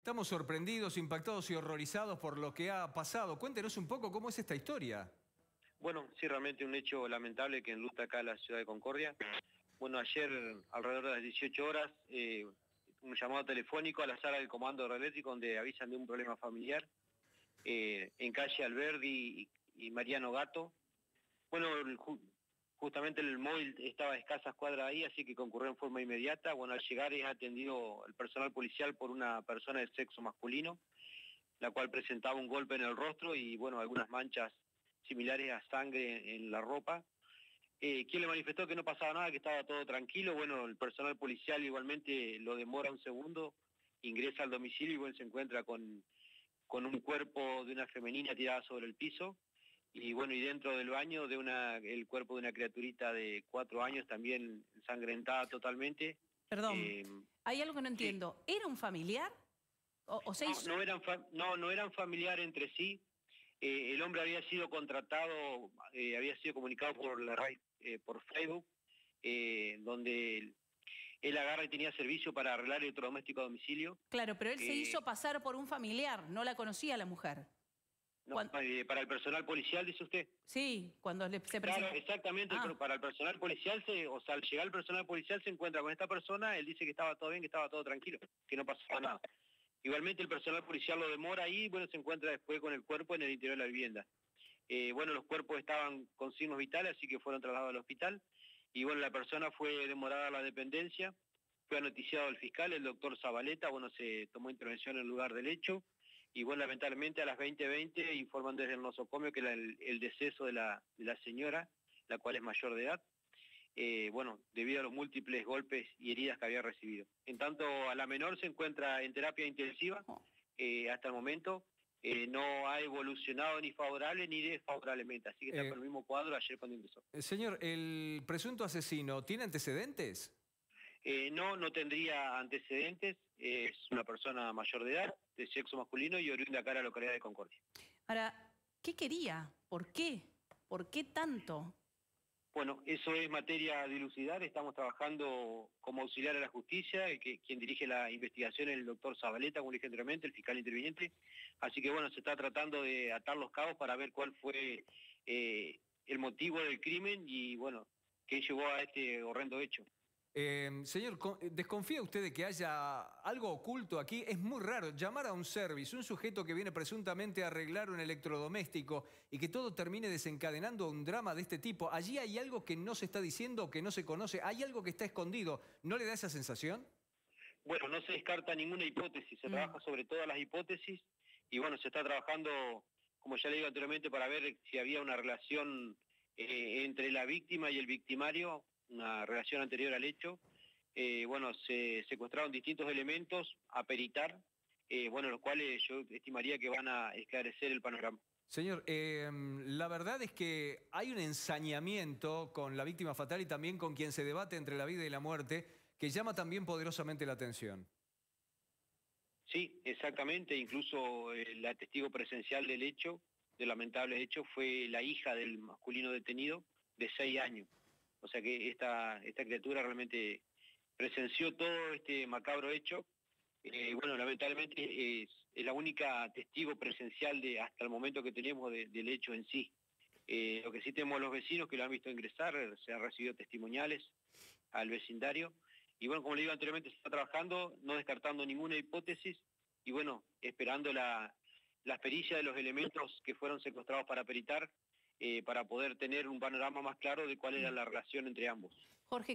Estamos sorprendidos, impactados y horrorizados por lo que ha pasado. Cuéntenos un poco cómo es esta historia. Bueno, sí, realmente un hecho lamentable que enluta acá la ciudad de Concordia. Bueno, ayer alrededor de las 18 horas, eh, un llamado telefónico a la sala del comando eléctrico donde avisan de un problema familiar eh, en calle Alberdi y, Mariano Gato. Bueno, justamente el móvil estaba a escasas cuadras ahí, así que concurrió en forma inmediata. Bueno, al llegar es atendido el personal policial por una persona del sexo masculino, la cual presentaba un golpe en el rostro y, bueno, algunas manchas similares a sangre en la ropa. Eh, quien le manifestó que no pasaba nada, que estaba todo tranquilo. Bueno, el personal policial igualmente lo demora un segundo, ingresa al domicilio y bueno, se encuentra con, con un cuerpo de una femenina tirada sobre el piso y bueno, y dentro del baño de una, el cuerpo de una criaturita de cuatro años también ensangrentada totalmente. Perdón, eh, hay algo que no entiendo. ¿Era un familiar? ¿O, no, no, eran no, no eran familiares entre sí. Eh, el hombre había sido contratado, eh, había sido comunicado por la por Facebook, donde él, agarra y tenía servicio para arreglar el electrodoméstico a domicilio. Claro, pero él se hizo pasar por un familiar, no la conocía la mujer. Eh, para el personal policial, dice usted. Sí, cuando se presenta. Claro, exactamente, ah. pero para el personal policial, se, o sea, al llegar el personal policial se encuentra con esta persona, él dice que estaba todo bien, que estaba todo tranquilo, que no pasaba nada. Igualmente el personal policial lo demora ahí, bueno, se encuentra después con el cuerpo en el interior de la vivienda. Eh, bueno, los cuerpos estaban con signos vitales, así que fueron trasladados al hospital. Y bueno, la persona fue demorada a la dependencia, fue anoticiado el fiscal, el doctor Zabaleta, bueno, se tomó intervención en el lugar del hecho y bueno, lamentablemente a las 20.20 informan desde el nosocomio que el, deceso de la, señora, la cual es mayor de edad, eh, bueno, debido a los múltiples golpes y heridas que había recibido. En tanto, a la menor se encuentra en terapia intensiva, eh, hasta el momento eh, no ha evolucionado ni favorable ni desfavorablemente, así que está con el mismo cuadro ayer cuando ingresó. Señor, ¿el presunto asesino tiene antecedentes? No, no tendría antecedentes, es una persona mayor de edad, de sexo masculino y oriunda acá a la localidad de Concordia. Ahora, ¿qué quería? ¿Por qué? ¿Por qué tanto? Bueno, eso es materia de dilucidar, estamos trabajando como auxiliar a la justicia, que, quien dirige la investigación es el doctor Zabaleta, como dije anteriormente, el fiscal interviniente, así que bueno, se está tratando de atar los cabos para ver cuál fue eh, el motivo del crimen y bueno, qué llevó a este horrendo hecho. Em, señor, ¿desconfía usted de que haya algo oculto aquí? Es muy raro llamar a un service, un sujeto que viene presuntamente a arreglar un electrodoméstico y que todo termine desencadenando un drama de este tipo. ¿Allí hay algo que no se está diciendo que no se conoce? ¿Hay algo que está escondido? ¿No le da esa sensación? Bueno, no se descarta ninguna hipótesis, se mm. trabaja sobre todas las hipótesis y bueno, se está trabajando, como ya le digo anteriormente, para ver si había una relación eh, entre la víctima y el victimario una relación anterior al hecho. Eh, bueno, se secuestraron distintos elementos a peritar, eh, bueno, los cuales yo estimaría que van a esclarecer el panorama. Señor, em, la verdad es que hay un ensañamiento con la víctima fatal y también con quien se debate entre la vida y la muerte que llama también poderosamente la atención. Sí, exactamente. Incluso eh, la testigo presencial del hecho, del lamentable hecho, fue la hija del masculino detenido de seis años. O sea que esta, esta criatura realmente presenció todo este macabro hecho. Eh, bueno, lamentablemente es, la única testigo presencial de hasta el momento que tenemos del hecho en sí. Eh, lo que sí tenemos los vecinos que lo han visto ingresar, se han recibido testimoniales al vecindario. Y bueno, como le digo anteriormente, se está trabajando, no descartando ninguna hipótesis y bueno, esperando la, la pericia de los elementos que fueron secuestrados para peritar eh, para poder tener un panorama más claro de cuál era la relación entre ambos. Jorge